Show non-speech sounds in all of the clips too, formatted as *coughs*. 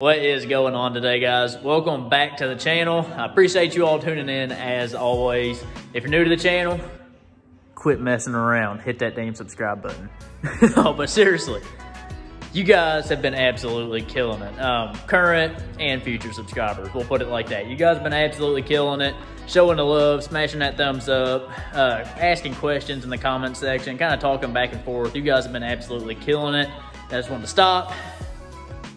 What is going on today, guys? Welcome back to the channel. I appreciate you all tuning in as always. If you're new to the channel, quit messing around. Hit that damn subscribe button. *laughs* no, but seriously, you guys have been absolutely killing it. Um, current and future subscribers, we'll put it like that. You guys have been absolutely killing it, showing the love, smashing that thumbs up, uh, asking questions in the comment section, kind of talking back and forth. You guys have been absolutely killing it. I just wanted to stop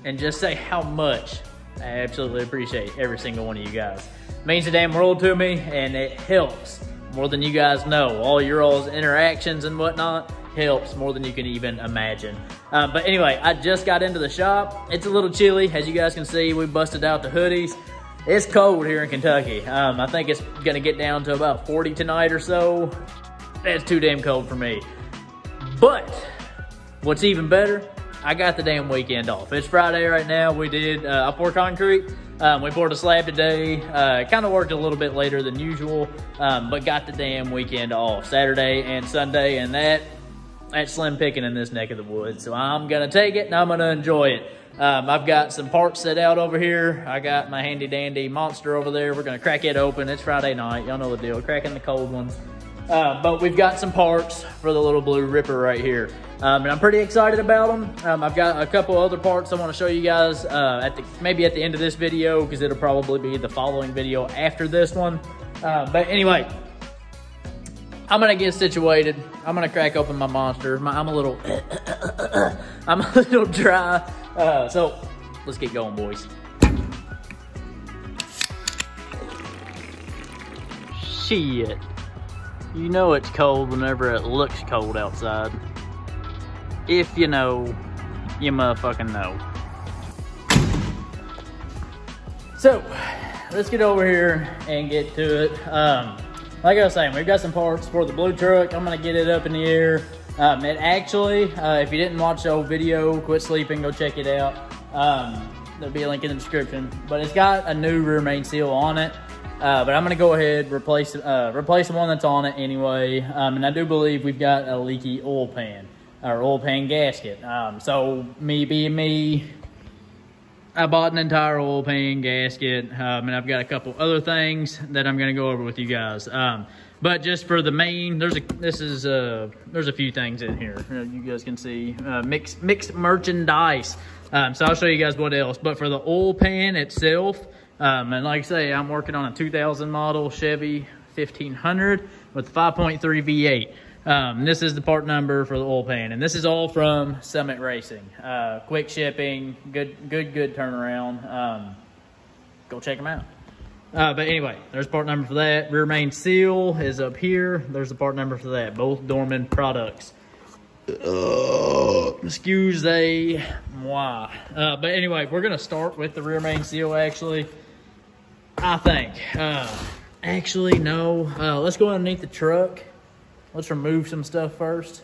and just say how much I absolutely appreciate every single one of you guys. It means the damn world to me, and it helps more than you guys know. All your all's interactions and whatnot helps more than you can even imagine. Uh, but anyway, I just got into the shop. It's a little chilly. As you guys can see, we busted out the hoodies. It's cold here in Kentucky. Um, I think it's gonna get down to about 40 tonight or so. That's too damn cold for me. But what's even better I got the damn weekend off. It's Friday right now. We did, uh, I poured concrete. Um, we poured a slab today. Uh, kind of worked a little bit later than usual, um, but got the damn weekend off. Saturday and Sunday, and that, that's slim picking in this neck of the woods. So I'm gonna take it and I'm gonna enjoy it. Um, I've got some parts set out over here. I got my handy dandy monster over there. We're gonna crack it open. It's Friday night. Y'all know the deal. Cracking the cold ones. Uh, but we've got some parts for the little blue ripper right here. Um, and I'm pretty excited about them. Um, I've got a couple other parts I want to show you guys uh, at the, maybe at the end of this video because it'll probably be the following video after this one. Uh, but anyway, I'm gonna get situated. I'm gonna crack open my monster. My, I'm a little, *coughs* I'm a little dry. Uh, so let's get going, boys. Shit. You know it's cold whenever it looks cold outside. If you know, you motherfucking know. So, let's get over here and get to it. Um, like I was saying, we've got some parts for the blue truck. I'm gonna get it up in the air. Um, it actually, uh, if you didn't watch the old video, quit sleeping, go check it out. Um, there'll be a link in the description. But it's got a new rear main seal on it. Uh, but I'm gonna go ahead replace uh, replace the one that's on it anyway. Um, and I do believe we've got a leaky oil pan or oil pan gasket. Um, so me being me, I bought an entire oil pan gasket, um, and I've got a couple other things that I'm gonna go over with you guys. Um, but just for the main, there's a this is uh there's a few things in here. You guys can see uh, mixed mixed merchandise. Um, so I'll show you guys what else. But for the oil pan itself, um, and like I say, I'm working on a 2000 model Chevy 1500 with 5.3 V8. Um, this is the part number for the oil pan, and this is all from Summit Racing. Uh, quick shipping, good, good, good turnaround. Um, go check them out. Uh, but anyway, there's part number for that. Rear main seal is up here. There's the part number for that. Both Dorman products. Uh, excuse moi. Uh, but anyway, we're gonna start with the rear main seal. Actually, I think. Uh, actually, no. Uh, let's go underneath the truck Let's remove some stuff first.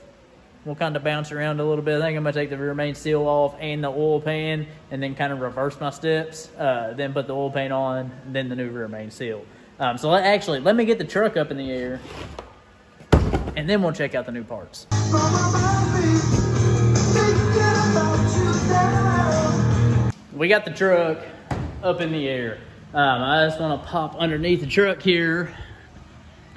We'll kind of bounce around a little bit. I think I'm gonna take the rear main seal off and the oil pan and then kind of reverse my steps. Uh, then put the oil pan on, then the new rear main seal. Um, so let, actually, let me get the truck up in the air and then we'll check out the new parts. We got the truck up in the air. Um, I just want to pop underneath the truck here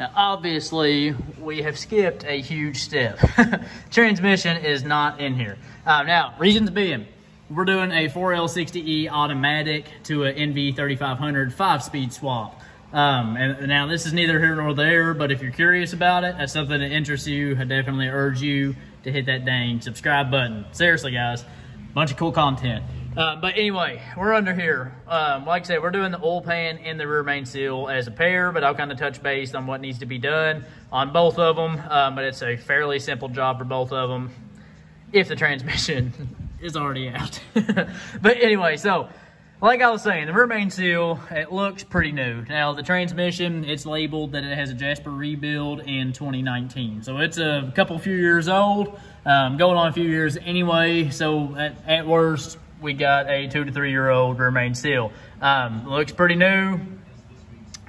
now, obviously, we have skipped a huge step. *laughs* Transmission is not in here. Um, now, reasons being, we're doing a 4L60E automatic to an NV3500 five-speed swap. Um, and now this is neither here nor there, but if you're curious about it, that's something that interests you, I definitely urge you to hit that dang subscribe button. Seriously, guys, bunch of cool content. Uh, but anyway, we're under here. Um, like I said, we're doing the oil pan and the rear main seal as a pair, but I'll kind of touch base on what needs to be done on both of them. Um, but it's a fairly simple job for both of them if the transmission *laughs* is already out. *laughs* but anyway, so like I was saying, the rear main seal, it looks pretty new. Now, the transmission, it's labeled that it has a Jasper rebuild in 2019. So it's a couple few years old, um, going on a few years anyway. So at, at worst, we got a two to three year old rear main seal. Um, looks pretty new.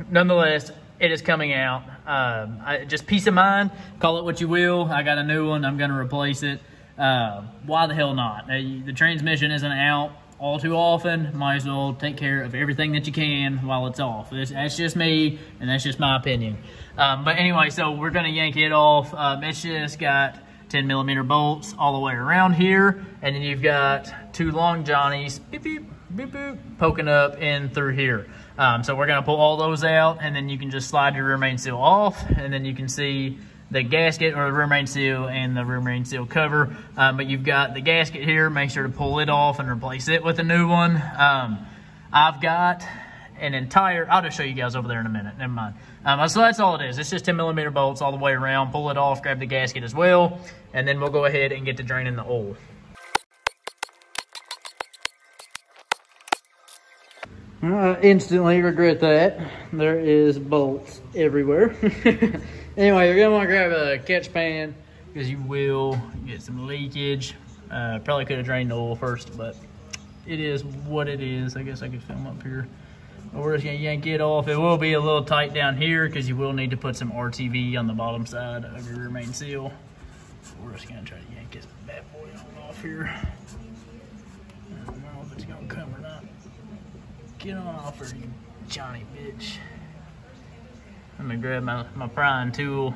Nonetheless, it is coming out. Um, I, just peace of mind, call it what you will. I got a new one, I'm gonna replace it. Uh, why the hell not? Uh, the transmission isn't out all too often, might as well take care of everything that you can while it's off. that's just me, and that's just my opinion. Um, but anyway, so we're gonna yank it off. Um, it's just got 10 millimeter bolts all the way around here, and then you've got two long Johnnies, beep, beep, beep, beep, poking up in through here. Um, so we're gonna pull all those out, and then you can just slide your rear main seal off, and then you can see the gasket or the rear main seal and the rear main seal cover. Um, but you've got the gasket here. Make sure to pull it off and replace it with a new one. Um, I've got an entire, I'll just show you guys over there in a minute. Never mind. Um, so that's all it is. It's just 10 millimeter bolts all the way around. Pull it off, grab the gasket as well. And then we'll go ahead and get to draining the oil. I instantly regret that. There is bolts everywhere. *laughs* anyway, you're gonna wanna grab a catch pan because you will get some leakage. Uh, probably could have drained the oil first, but it is what it is. I guess I could film up here. We're just gonna yank it off. It will be a little tight down here because you will need to put some RTV on the bottom side of your rear main seal. We're just gonna try to yank this bad boy off here. I don't know if it's gonna come or not. Get on off her, you Johnny bitch. Let me grab my, my prying tool.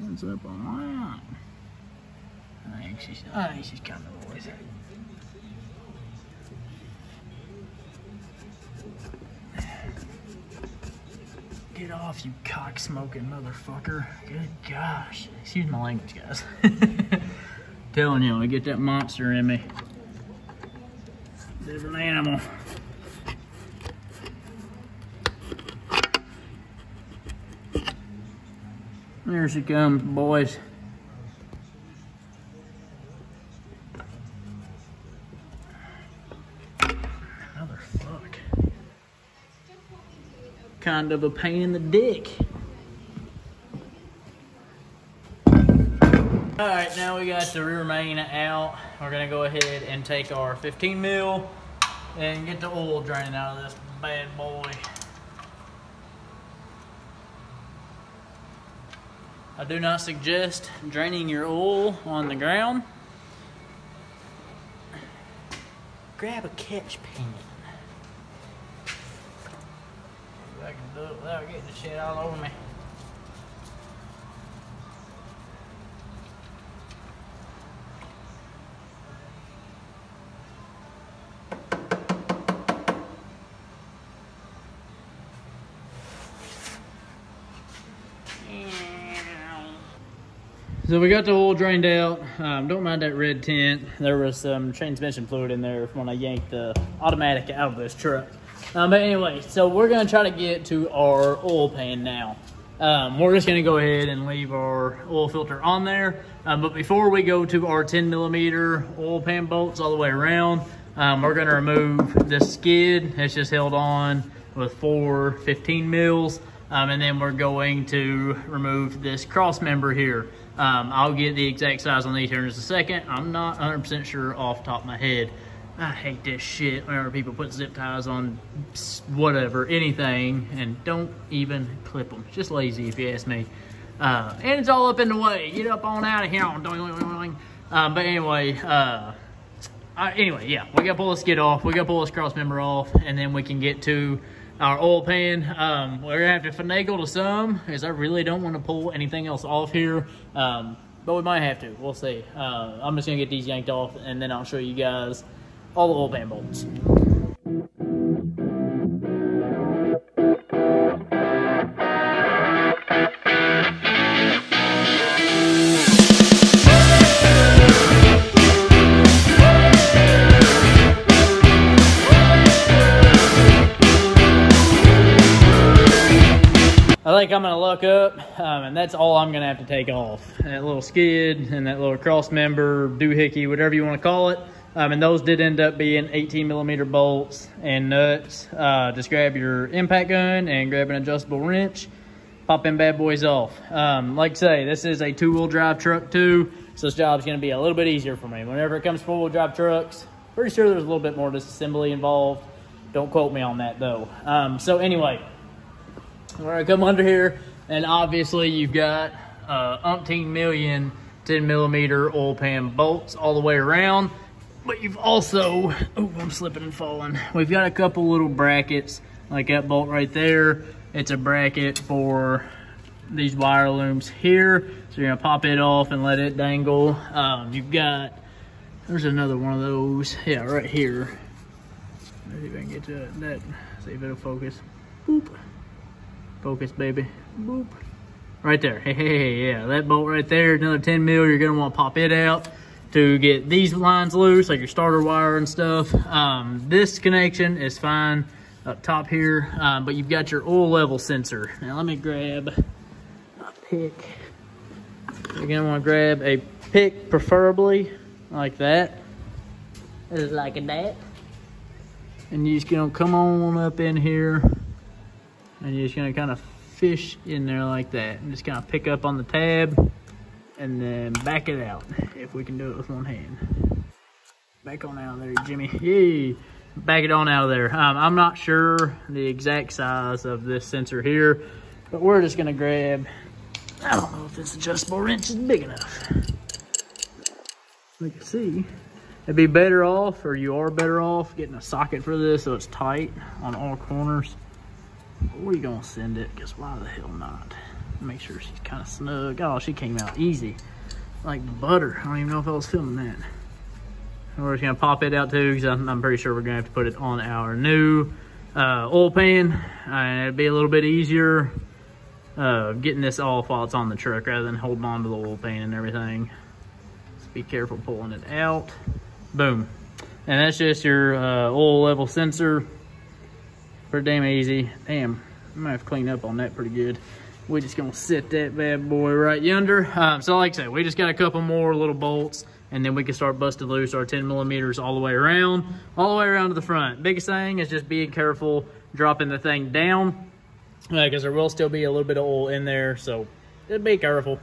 What's up on that? I think she's coming, boys. Get off, you cock-smoking motherfucker. Good gosh. Excuse my language, guys. *laughs* Telling you, I get that monster in me. Different animal. There she comes, boys. Kind of a pain in the dick. All right, now we got the rear main out. We're gonna go ahead and take our 15 mil and get the oil draining out of this bad boy. I do not suggest draining your oil on the ground. Grab a catch pan. I can do it without getting the shit all over me. So we got the oil drained out. Um, don't mind that red tint. There was some transmission fluid in there when I yanked the automatic out of this truck. Um, but anyway, so we're gonna try to get to our oil pan now. Um, we're just gonna go ahead and leave our oil filter on there. Um, but before we go to our 10 millimeter oil pan bolts all the way around, um, we're gonna remove the skid. It's just held on with four 15 mils. Um, and then we're going to remove this cross member here. Um, I'll get the exact size on these here in just a second. I'm not 100% sure off top of my head. I hate this shit whenever people put zip ties on whatever, anything, and don't even clip them. Just lazy if you ask me. Uh, and it's all up in the way. Get up on out of here. Um, but anyway, uh, uh, anyway, yeah, we gotta pull this skid off. We gotta pull this cross member off, and then we can get to our oil pan. Um, we're gonna have to finagle to some, because I really don't want to pull anything else off here. Um, but we might have to. We'll see. Uh, I'm just gonna get these yanked off, and then I'll show you guys all the oil pan bolts. I think I'm gonna look up, um, and that's all I'm gonna have to take off. That little skid and that little cross member, doohickey, whatever you wanna call it. Um, and those did end up being 18 millimeter bolts and nuts. Uh, just grab your impact gun and grab an adjustable wrench, pop them bad boys off. Um, like I say, this is a two wheel drive truck too, so this job's gonna be a little bit easier for me. Whenever it comes to four wheel drive trucks, pretty sure there's a little bit more disassembly involved. Don't quote me on that though. Um, so anyway, All right, come under here, and obviously you've got uh, umpteen million 10 millimeter oil pan bolts all the way around. But you've also, oh, I'm slipping and falling. We've got a couple little brackets, like that bolt right there. It's a bracket for these wire looms here. So you're gonna pop it off and let it dangle. Um, you've got, there's another one of those. Yeah, right here. Let's see if I can get to that. See if it'll focus. Boop. Focus, baby. Boop. Right there. Hey, hey, hey, yeah. That bolt right there, another 10 mil. You're gonna wanna pop it out to get these lines loose, like your starter wire and stuff. Um, this connection is fine up top here, um, but you've got your oil level sensor. Now let me grab a pick. You're gonna wanna grab a pick preferably like that. It's like that. And you're just gonna come on up in here and you're just gonna kind of fish in there like that. And just kind of pick up on the tab and then back it out if we can do it with one hand. Back on out of there, Jimmy. Yay! Back it on out of there. Um, I'm not sure the exact size of this sensor here, but we're just gonna grab, I don't know if this adjustable wrench is big enough. You can see, it'd be better off, or you are better off, getting a socket for this so it's tight on all corners. You gonna send it? Because why the hell not? Make sure she's kind of snug. Oh, she came out easy. Like butter. I don't even know if I was filming that. We're just gonna pop it out too, because I'm, I'm, pretty sure we're gonna have to put it on our new uh, oil pan. And it'd be a little bit easier uh, getting this off while it's on the truck rather than holding on to the oil pan and everything. Just be careful pulling it out. Boom. And that's just your uh, oil level sensor. Pretty damn easy. Damn, I might have cleaned up on that pretty good we're just gonna set that bad boy right yonder. Um, so like I said, we just got a couple more little bolts and then we can start busting loose our 10 millimeters all the way around, all the way around to the front. Biggest thing is just being careful dropping the thing down because uh, there will still be a little bit of oil in there. So be careful.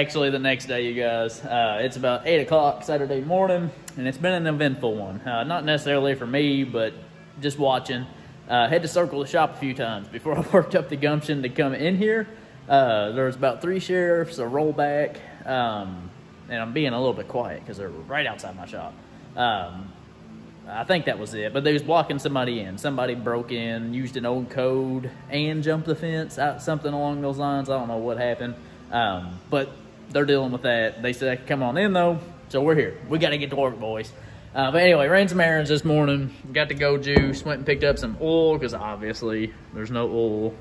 Actually the next day, you guys. Uh, it's about 8 o'clock Saturday morning, and it's been an eventful one. Uh, not necessarily for me, but just watching. Uh, had to circle the shop a few times before *laughs* I worked up the gumption to come in here. Uh, about three sheriffs, a rollback, um, and I'm being a little bit quiet because they're right outside my shop. Um, I think that was it, but they was blocking somebody in. Somebody broke in, used an old code, and jumped the fence, out something along those lines. I don't know what happened. Um, but they're dealing with that. They said I could come on in though, so we're here. We got to get to work, boys. Uh, but anyway, ran some errands this morning. Got to go juice. Went and picked up some oil because obviously there's no oil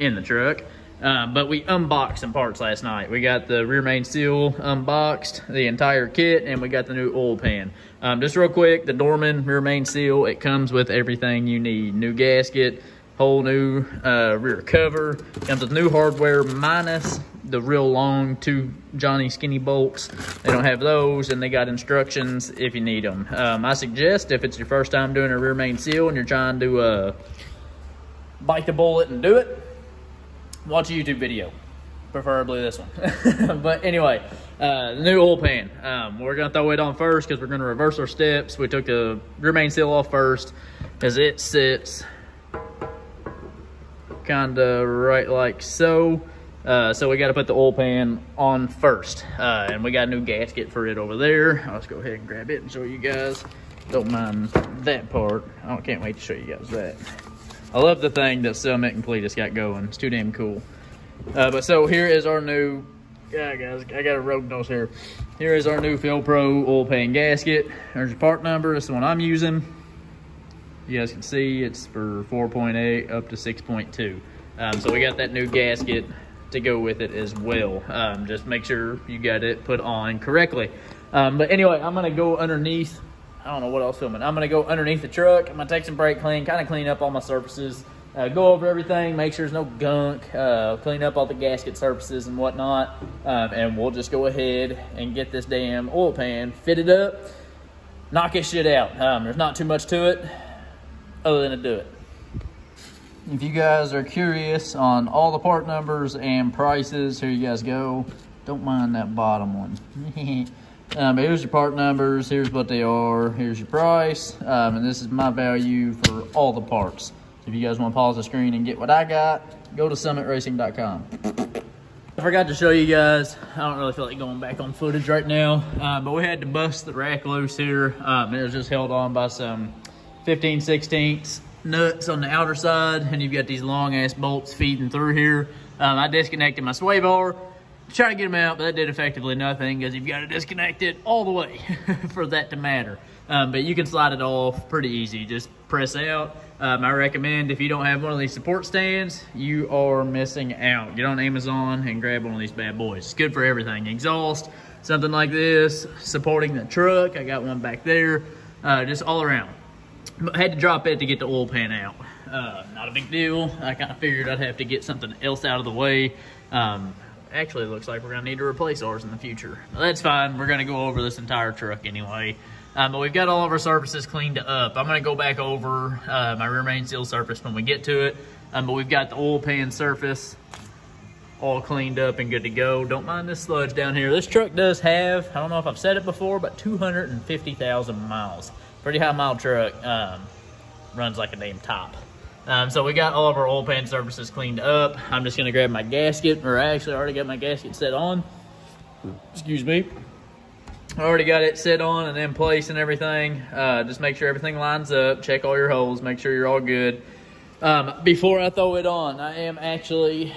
in the truck. Uh, but we unboxed some parts last night. We got the rear main seal unboxed, the entire kit, and we got the new oil pan. Um, just real quick, the Dorman rear main seal, it comes with everything you need. New gasket, whole new uh, rear cover, comes with new hardware minus the real long two Johnny skinny bolts. They don't have those, and they got instructions if you need them. Um, I suggest if it's your first time doing a rear main seal and you're trying to uh, bite the bullet and do it, watch a YouTube video, preferably this one. *laughs* but anyway, uh, the new oil pan. Um, we're gonna throw it on first because we're gonna reverse our steps. We took the rear main seal off first because it sits kind of right like so. Uh, so we got to put the oil pan on first. Uh, and we got a new gasket for it over there. Let's go ahead and grab it and show you guys. Don't mind that part. I can't wait to show you guys that. I love the thing that Summit and Cleetus got going. It's too damn cool. Uh, but so here is our new, yeah guys, I got a road nose here. Here is our new Fel-Pro oil pan gasket. There's your part number. This is the one I'm using. You guys can see it's for 4.8 up to 6.2. Um, so we got that new gasket to go with it as well. Um, just make sure you got it put on correctly. Um, but anyway, I'm gonna go underneath. I don't know what else filming. I'm gonna go underneath the truck. I'm gonna take some brake clean, kind of clean up all my surfaces, uh, go over everything, make sure there's no gunk, uh, clean up all the gasket surfaces and whatnot, um, and we'll just go ahead and get this damn oil pan fitted up, knock this shit out. Um, there's not too much to it other than to do it. If you guys are curious on all the part numbers and prices, here you guys go. Don't mind that bottom one. *laughs* um, here's your part numbers, here's what they are, here's your price, um, and this is my value for all the parts. If you guys want to pause the screen and get what I got, go to summitracing.com. I forgot to show you guys, I don't really feel like going back on footage right now, uh, but we had to bust the rack loose here. Um, it was just held on by some 15 16ths nuts on the outer side and you've got these long ass bolts feeding through here. Um, I disconnected my sway bar try to get them out, but that did effectively nothing because you've got to disconnect it all the way *laughs* for that to matter. Um, but you can slide it off pretty easy. Just press out. Um, I recommend if you don't have one of these support stands, you are missing out. Get on Amazon and grab one of these bad boys. It's good for everything. Exhaust, something like this, supporting the truck. I got one back there. Uh, just all around. Had to drop it to get the oil pan out. Uh, not a big deal. I kind of figured I'd have to get something else out of the way. Um, actually, looks like we're going to need to replace ours in the future. that's fine. We're going to go over this entire truck anyway. Um, but we've got all of our surfaces cleaned up. I'm going to go back over uh, my rear main seal surface when we get to it. Um, but we've got the oil pan surface all cleaned up and good to go. Don't mind this sludge down here. This truck does have, I don't know if I've said it before, but 250,000 miles pretty high mile truck. Um, runs like a damn top. Um, so we got all of our oil pan surfaces cleaned up. I'm just gonna grab my gasket, or I actually already got my gasket set on. Excuse me. I already got it set on and in place and everything. Uh, just make sure everything lines up. Check all your holes. Make sure you're all good. Um, before I throw it on, I am actually,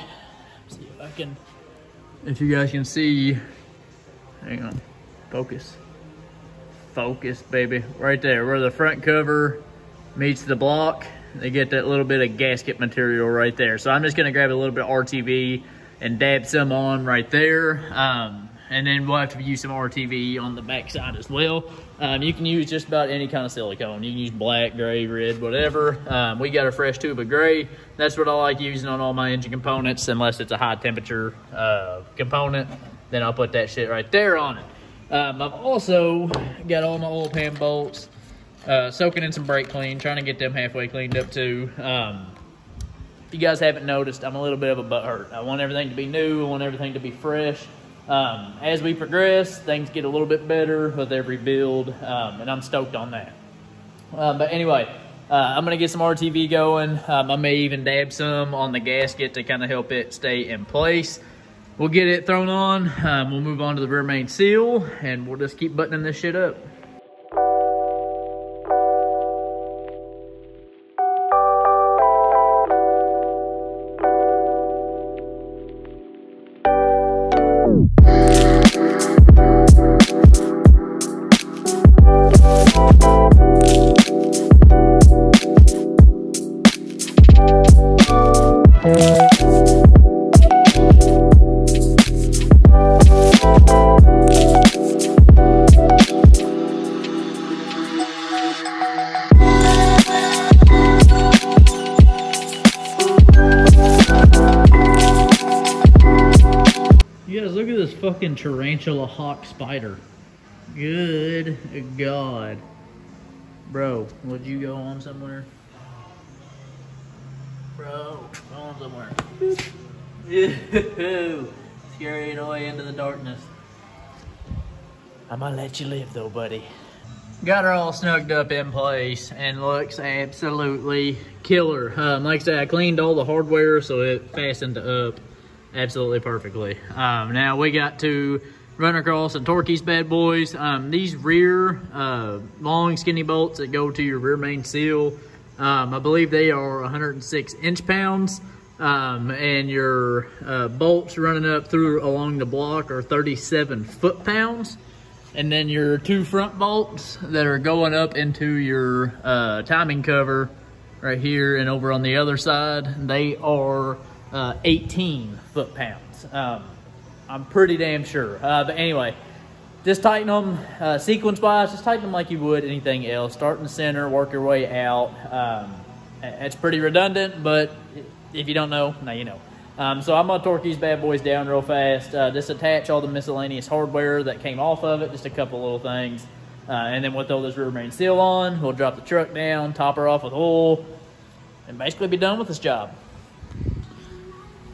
see if I can, if you guys can see, hang on, focus focus, baby. Right there, where the front cover meets the block, they get that little bit of gasket material right there. So I'm just gonna grab a little bit of RTV and dab some on right there. Um, and then we'll have to use some RTV on the back side as well. Um, you can use just about any kind of silicone. You can use black, gray, red, whatever. Um, we got a fresh tube of gray. That's what I like using on all my engine components, unless it's a high temperature uh, component. Then I'll put that shit right there on it. Um, I've also got all my oil pan bolts uh, soaking in some brake clean, trying to get them halfway cleaned up too. Um, if you guys haven't noticed, I'm a little bit of a butt hurt. I want everything to be new. I want everything to be fresh. Um, as we progress, things get a little bit better with every build, um, and I'm stoked on that. Uh, but anyway, uh, I'm going to get some RTV going. Um, I may even dab some on the gasket to kind of help it stay in place we'll get it thrown on. Um, we'll move on to the rear main seal and we'll just keep buttoning this shit up. Fucking tarantula hawk spider. Good God. Bro, would you go on somewhere? Bro, go on somewhere. *laughs* Scary away into the darkness. I'm gonna let you live though, buddy. Got her all snugged up in place and looks absolutely killer. Um, like I said, I cleaned all the hardware so it fastened up absolutely perfectly. Um, now we got to run across and torque these bad boys. Um, these rear uh, long skinny bolts that go to your rear main seal, um, I believe they are 106 inch pounds. Um, and your uh, bolts running up through along the block are 37 foot pounds. And then your two front bolts that are going up into your uh, timing cover right here and over on the other side, they are uh, 18 foot-pounds. Um, I'm pretty damn sure. Uh, but anyway, just tighten them uh, sequence-wise. Just tighten them like you would anything else. Start in the center, work your way out. Um, it's pretty redundant, but if you don't know, now you know. Um, so I'm gonna torque these bad boys down real fast. Uh, just attach all the miscellaneous hardware that came off of it, just a couple little things. Uh, and then we'll throw this rear main seal on. We'll drop the truck down, top her off with oil, and basically be done with this job.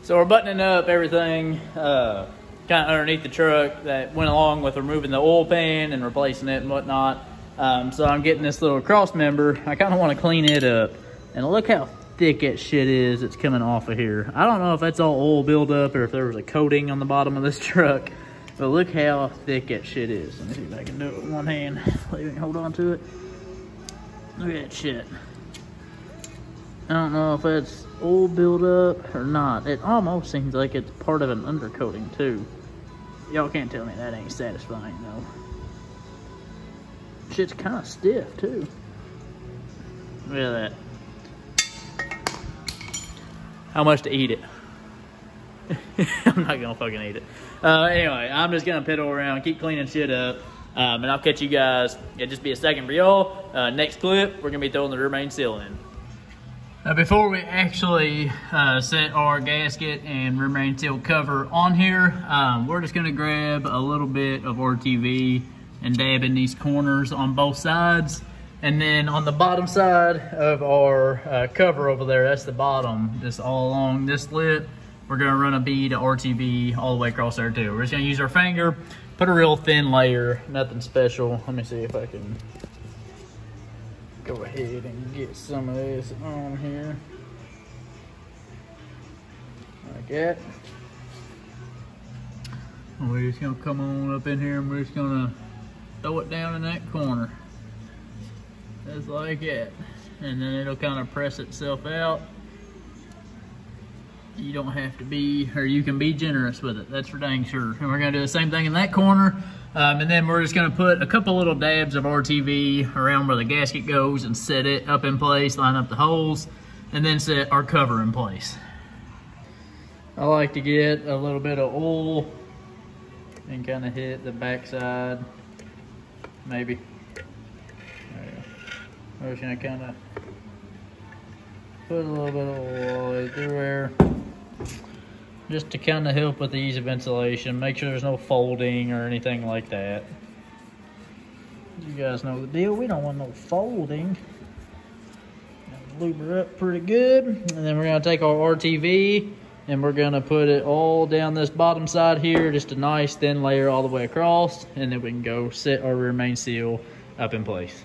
So we're buttoning up everything uh, kind of underneath the truck that went along with removing the oil pan and replacing it and whatnot. Um, so I'm getting this little cross member. I kind of want to clean it up. And look how thick that shit is that's coming off of here. I don't know if that's all oil buildup or if there was a coating on the bottom of this *laughs* truck, but look how thick that shit is. Let me see if I can do it with one hand. Hold on to it. Look at that shit. I don't know if that's oil buildup or not. It almost seems like it's part of an undercoating too. Y'all can't tell me that ain't satisfying though. Shit's kind of stiff too. Look at that how much to eat it. *laughs* I'm not gonna fucking eat it. Uh, anyway, I'm just gonna piddle around, keep cleaning shit up, um, and I'll catch you guys. It'll just be a second for y'all. Uh, next clip, we're gonna be throwing the main seal in. Now, before we actually uh, set our gasket and main seal cover on here, um, we're just gonna grab a little bit of RTV and dab in these corners on both sides. And then on the bottom side of our uh, cover over there, that's the bottom, just all along this lip, we're gonna run a bead of RTV all the way across there too. We're just gonna use our finger, put a real thin layer, nothing special. Let me see if I can go ahead and get some of this on here. Like that. We're just gonna come on up in here and we're just gonna throw it down in that corner. Just like it and then it'll kind of press itself out. You don't have to be or you can be generous with it that's for dang sure. And we're gonna do the same thing in that corner um, and then we're just gonna put a couple little dabs of RTV around where the gasket goes and set it up in place line up the holes and then set our cover in place. I like to get a little bit of oil and kind of hit the backside maybe. I'm just gonna kind of put a little bit of oil through there just to kind of help with the ease of ventilation. Make sure there's no folding or anything like that. You guys know the deal. We don't want no folding. Lube her up pretty good. And then we're gonna take our RTV and we're gonna put it all down this bottom side here, just a nice thin layer all the way across, and then we can go set our rear main seal up in place.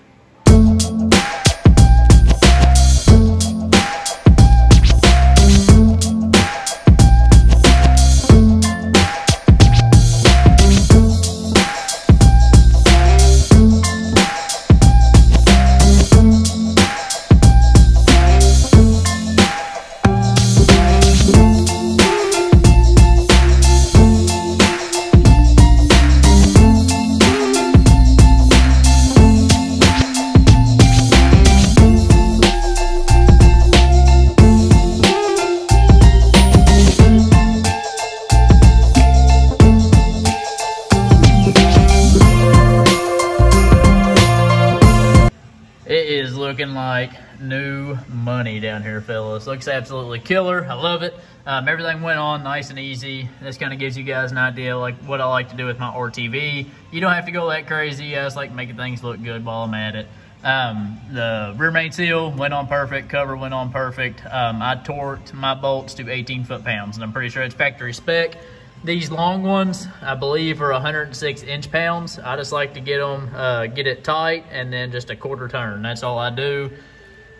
Fellas. Looks absolutely killer. I love it. Um, everything went on nice and easy. This kind of gives you guys an idea like what I like to do with my RTV. You don't have to go that crazy. I just like making things look good while I'm at it. Um, the rear main seal went on perfect, cover went on perfect. Um, I torqued my bolts to 18 foot-pounds, and I'm pretty sure it's factory spec. These long ones, I believe, are 106 inch pounds. I just like to get them, uh, get it tight, and then just a quarter turn. That's all I do.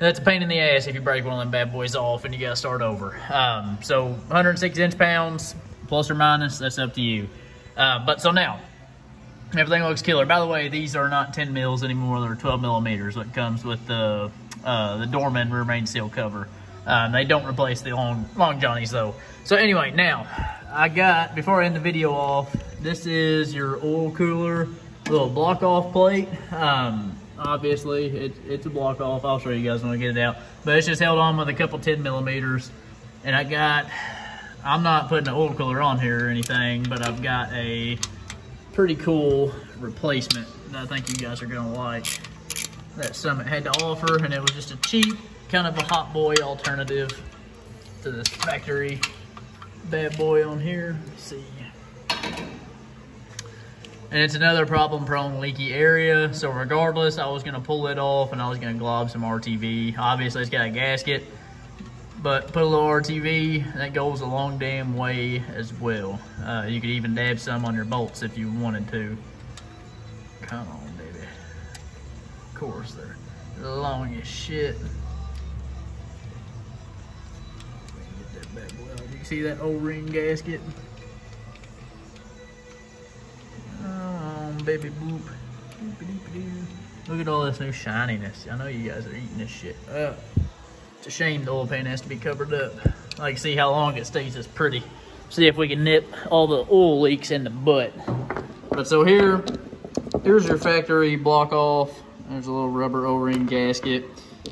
That's a pain in the ass if you break one of them bad boys off and you gotta start over. Um, so 106 inch pounds, plus or minus, that's up to you. Uh, but so now, Everything looks killer. By the way, these are not 10 mils anymore. They're 12 millimeters. What comes with the uh, the Dorman rear main seal cover. Um, they don't replace the long, long Johnnies though. So anyway, now I got, before I end the video off, this is your oil cooler little block off plate. Um, obviously it, it's a block off. I'll show you guys when I get it out. But it's just held on with a couple 10 millimeters. And I got, I'm not putting the oil cooler on here or anything, but I've got a pretty cool replacement that I think you guys are gonna like that Summit had to offer and it was just a cheap kind of a hot boy alternative to this factory bad boy on here. Let's see. And it's another problem prone leaky area. So regardless, I was gonna pull it off and I was gonna glob some RTV. Obviously it's got a gasket but put a little RTV, that goes a long damn way as well. Uh, you could even dab some on your bolts if you wanted to. Come on, baby. Of course, they're long as shit. You see that O-ring gasket? Baby boop. Look at all this new shininess. I know you guys are eating this shit up. It's a shame the oil pan has to be covered up. I can see how long it stays as pretty. See if we can nip all the oil leaks in the butt. But so here, here's your factory block off. There's a little rubber O-ring gasket.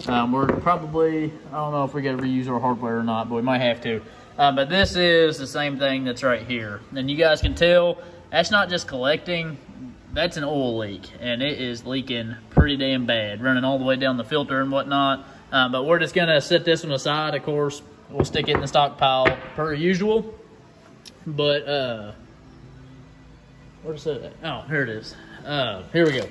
Um, we're probably, I don't know if we got to reuse our hardware or not, but we might have to. Um, but this is the same thing that's right here. And you guys can tell, that's not just collecting, that's an oil leak. And it is leaking pretty damn bad, running all the way down the filter and whatnot. Um, but we're just gonna set this one aside. Of course, we'll stick it in the stockpile per usual. But, uh, where's it? Oh, here it is. Uh, here we go.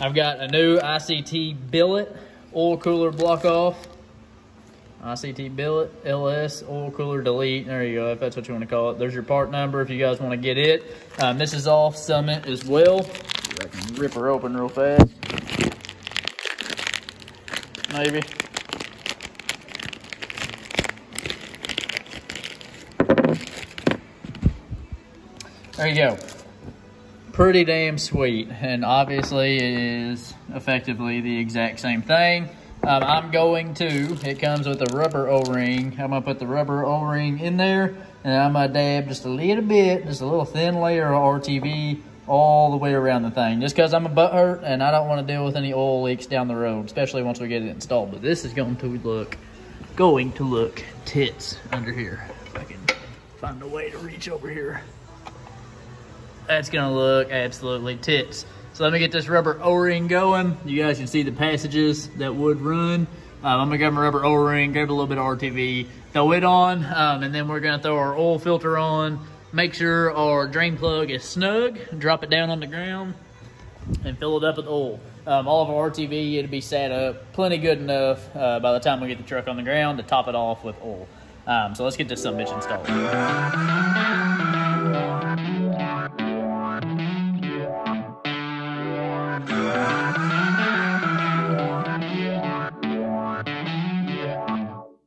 I've got a new ICT billet oil cooler block off. ICT billet, LS, oil cooler delete. There you go, if that's what you want to call it. There's your part number if you guys want to get it. Um, this is off Summit as well. I can rip her open real fast. Maybe. There you go. Pretty damn sweet. And obviously it is effectively the exact same thing. Um, I'm going to, it comes with a rubber O-ring. I'm gonna put the rubber O-ring in there and I'm gonna dab just a little bit, just a little thin layer of RTV all the way around the thing. Just cause I'm a butt hurt and I don't wanna deal with any oil leaks down the road, especially once we get it installed. But this is going to look, going to look tits under here. If I can find a way to reach over here that's gonna look absolutely tits. So let me get this rubber O-ring going. You guys can see the passages that would run. Um, I'm gonna grab my rubber O-ring, grab a little bit of RTV, throw it on, um, and then we're gonna throw our oil filter on, make sure our drain plug is snug, drop it down on the ground, and fill it up with oil. Um, all of our RTV, it'll be set up plenty good enough uh, by the time we get the truck on the ground to top it off with oil. Um, so let's get this some bitch installed.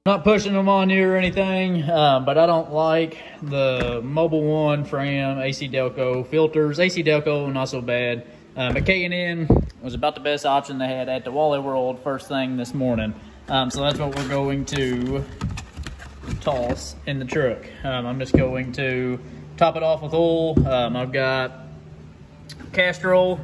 Not pushing them on you or anything, uh, but I don't like the Mobil One from AC Delco filters. AC Delco, not so bad. Uh, but K&N was about the best option they had at the Wally World first thing this morning. Um, so that's what we're going to toss in the truck. Um, I'm just going to top it off with oil. Um, I've got Castrol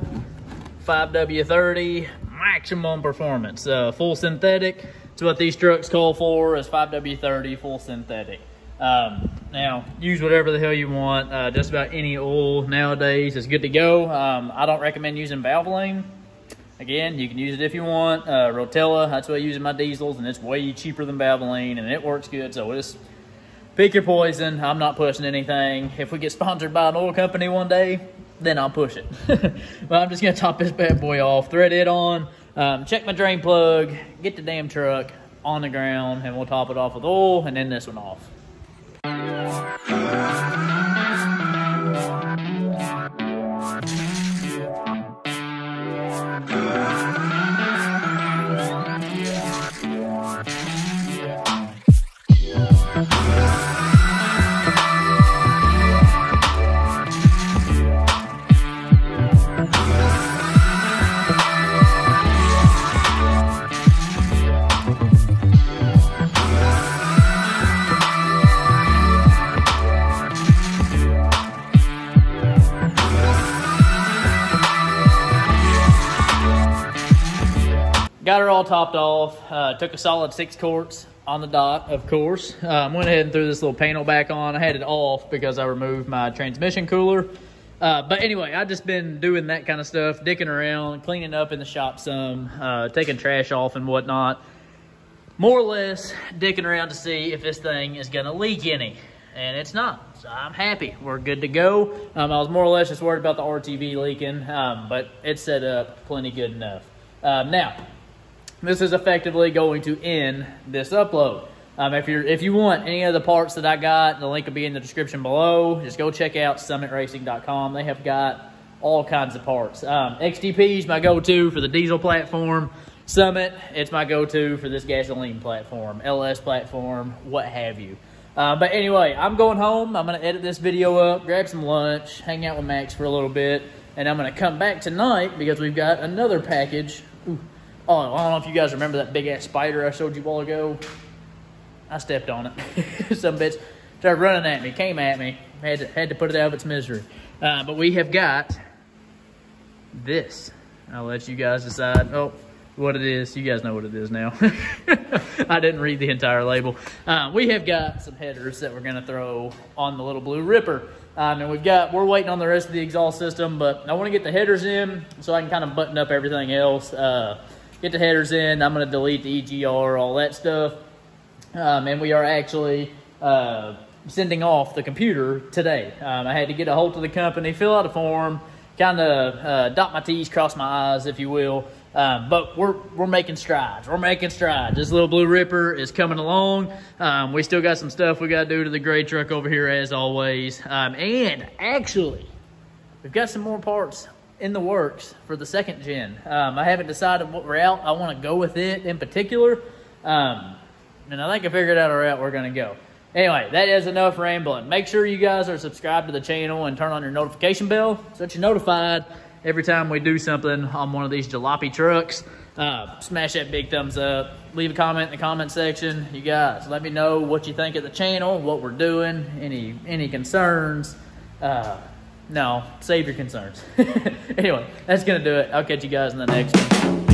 5W30 maximum performance, uh, full synthetic. It's what these trucks call for is 5W30 full synthetic. Um, now, use whatever the hell you want. Uh, just about any oil nowadays is good to go. Um, I don't recommend using Valvoline. Again, you can use it if you want. Uh, Rotella, that's what I use in my diesels, and it's way cheaper than Valvoline, and it works good. So just pick your poison. I'm not pushing anything. If we get sponsored by an oil company one day, then I'll push it. *laughs* but I'm just gonna top this bad boy off, thread it on, um, check my drain plug, get the damn truck on the ground, and we'll top it off with oil and then this one off. Topped off. Uh, took a solid six quarts on the dot, of course. Um, went ahead and threw this little panel back on. I had it off because I removed my transmission cooler. Uh, but anyway, I've just been doing that kind of stuff, dicking around, cleaning up in the shop some, uh, taking trash off and whatnot. More or less dicking around to see if this thing is going to leak any. And it's not. So I'm happy. We're good to go. Um, I was more or less just worried about the RTV leaking, um, but it's set up plenty good enough. Um, now, this is effectively going to end this upload. Um, if you're if you want any of the parts that I got, the link will be in the description below. Just go check out summitracing.com. They have got all kinds of parts. Um, XDP is my go-to for the diesel platform. Summit, it's my go-to for this gasoline platform, LS platform, what have you. Uh, but anyway, I'm going home. I'm going to edit this video up, grab some lunch, hang out with Max for a little bit, and I'm going to come back tonight because we've got another package. Ooh Oh, I don't know if you guys remember that big ass spider I showed you a while ago. I stepped on it. *laughs* Some bitch started running at me, came at me. Had to, had to put it out of its misery. Uh, but we have got this. I'll let you guys decide. Oh, what it is. You guys know what it is now. *laughs* I didn't read the entire label. Uh, we have got some headers that we're going to throw on the little blue ripper. Um, and we've got, we're waiting on the rest of the exhaust system, but I want to get the headers in so I can kind of button up everything else. Uh, get the headers in. I'm going to delete the EGR, all that stuff. Um, and we are actually uh, sending off the computer today. Um, I had to get a hold of the company, fill out a form, kind of uh, dot my T's, cross my I's, if you will. Um, but we're we're making strides. We're making strides. This little blue ripper is coming along. Um, we still got some stuff we got to do to the gray truck over here, as always. Um, and actually, we've got some more parts in the works for the second gen. Um, I haven't decided what route I want to go with it in particular. Um, and I think I figured out a route we're going to go. Anyway, that is enough rambling. Make sure you guys are subscribed to the channel and turn on your notification bell so that you're notified every time we do something on one of these jalopy trucks. Uh, smash that big thumbs up. Leave a comment in the comment section. You guys, let me know what you think of the channel, what we're doing, any any concerns. Uh, no, save your concerns. *laughs* anyway, that's going to do it. I'll catch you guys in the next one.